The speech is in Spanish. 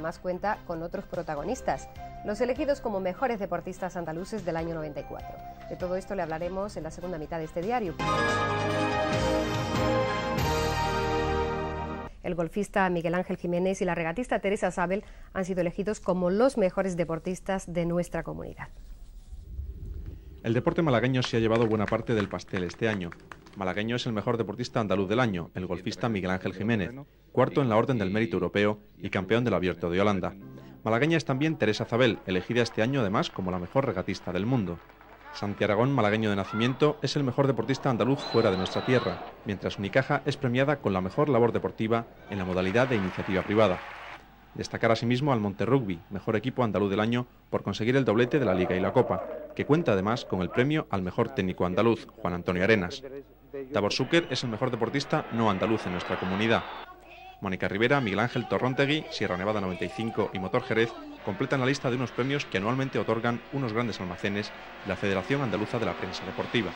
además cuenta con otros protagonistas, los elegidos como mejores deportistas andaluces del año 94. De todo esto le hablaremos en la segunda mitad de este diario. El golfista Miguel Ángel Jiménez y la regatista Teresa Sabel han sido elegidos como los mejores deportistas de nuestra comunidad. El deporte malagueño se ha llevado buena parte del pastel este año. Malagueño es el mejor deportista andaluz del año, el golfista Miguel Ángel Jiménez, cuarto en la Orden del Mérito Europeo y campeón del Abierto de Holanda. Malagueña es también Teresa Zabel, elegida este año además como la mejor regatista del mundo. Santi Aragón, malagueño de nacimiento, es el mejor deportista andaluz fuera de nuestra tierra, mientras Unicaja es premiada con la mejor labor deportiva en la modalidad de iniciativa privada. Destacar asimismo al Monterrugby, mejor equipo andaluz del año, por conseguir el doblete de la Liga y la Copa, que cuenta además con el premio al mejor técnico andaluz, Juan Antonio Arenas. Tabor Zucker es el mejor deportista no andaluz en nuestra comunidad. Mónica Rivera, Miguel Ángel Torrontegui, Sierra Nevada 95 y Motor Jerez completan la lista de unos premios que anualmente otorgan unos grandes almacenes la Federación Andaluza de la Prensa Deportiva.